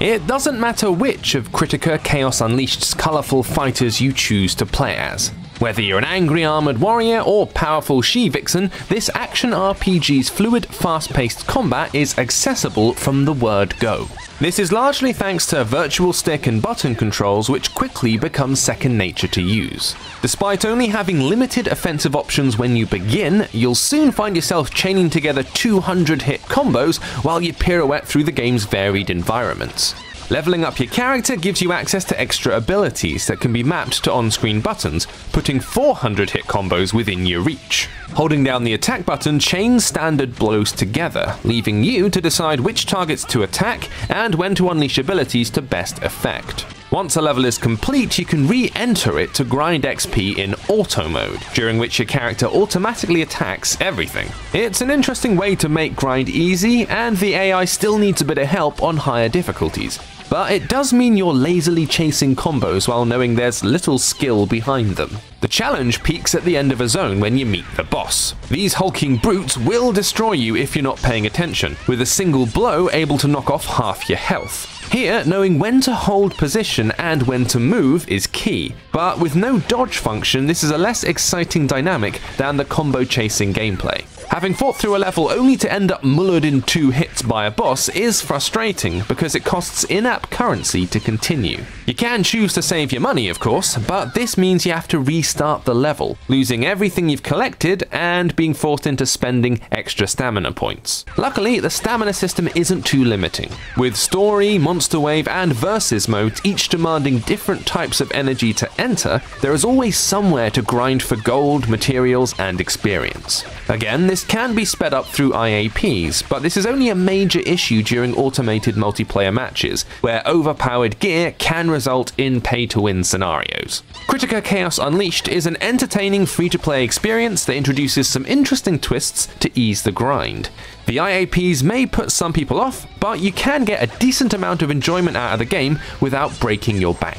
It doesn't matter which of Kritika Chaos Unleashed's colourful fighters you choose to play as. Whether you're an angry armoured warrior or powerful she-vixen, this action RPG's fluid, fast-paced combat is accessible from the word go. This is largely thanks to virtual stick and button controls which quickly become second nature to use. Despite only having limited offensive options when you begin, you'll soon find yourself chaining together 200 hit combos while you pirouette through the game's varied environments. Leveling up your character gives you access to extra abilities that can be mapped to on-screen buttons, putting 400 hit combos within your reach. Holding down the attack button chains standard blows together, leaving you to decide which targets to attack and when to unleash abilities to best effect. Once a level is complete, you can re-enter it to grind XP in auto mode, during which your character automatically attacks everything. It's an interesting way to make grind easy, and the AI still needs a bit of help on higher difficulties but it does mean you're lazily chasing combos while knowing there's little skill behind them. Challenge peaks at the end of a zone when you meet the boss. These hulking brutes will destroy you if you're not paying attention, with a single blow able to knock off half your health. Here, knowing when to hold position and when to move is key, but with no dodge function, this is a less exciting dynamic than the combo chasing gameplay. Having fought through a level only to end up mullered in two hits by a boss is frustrating because it costs in-app currency to continue. You can choose to save your money, of course, but this means you have to restart the level, losing everything you've collected and being forced into spending extra stamina points. Luckily, the stamina system isn't too limiting. With story, monster wave, and versus modes, each demanding different types of energy to enter, there is always somewhere to grind for gold, materials, and experience. Again, this can be sped up through IAPs, but this is only a major issue during automated multiplayer matches, where overpowered gear can result in pay-to-win scenarios. Kritika Chaos Unleashed is an entertaining free-to-play experience that introduces some interesting twists to ease the grind. The IAPs may put some people off, but you can get a decent amount of enjoyment out of the game without breaking your bank.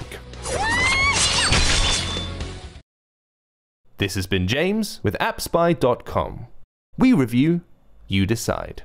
This has been James with AppSpy.com. We review, you decide.